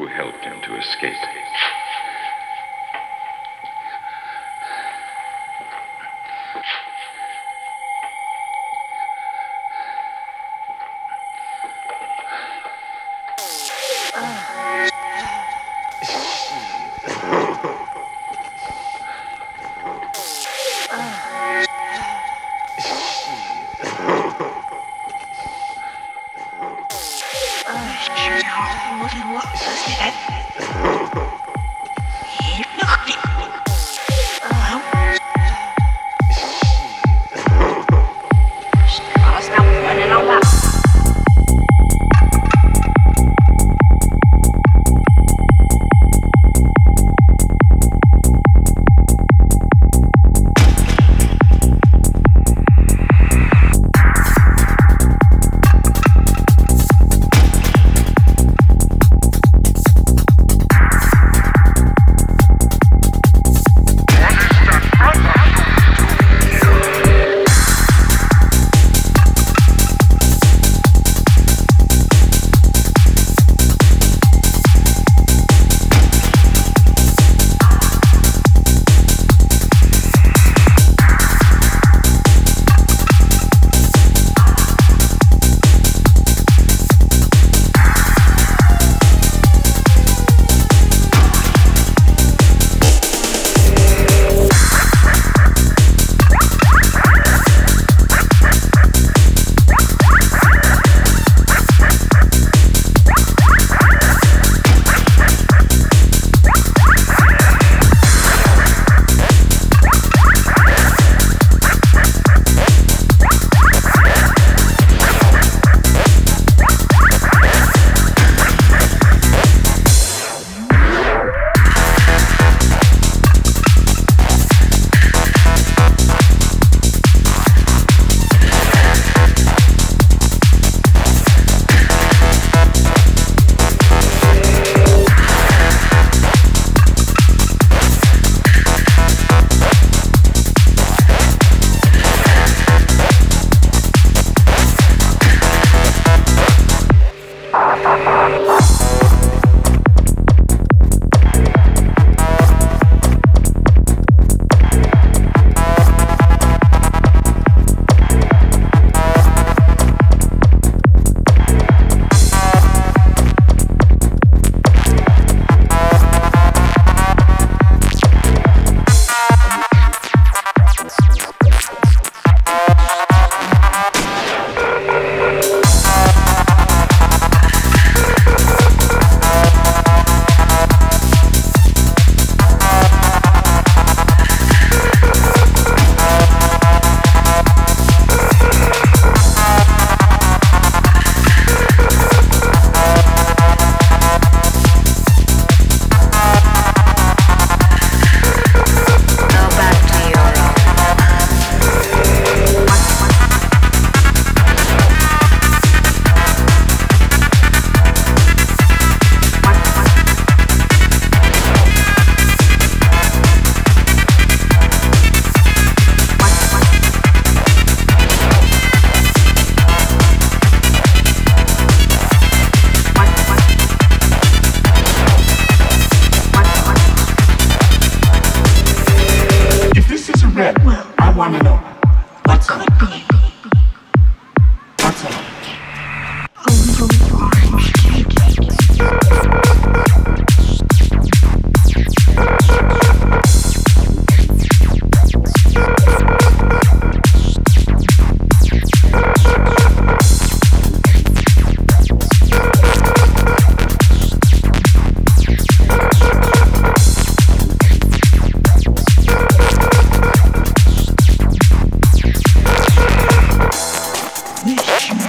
who helped him to escape.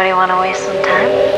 Anybody want to waste some time?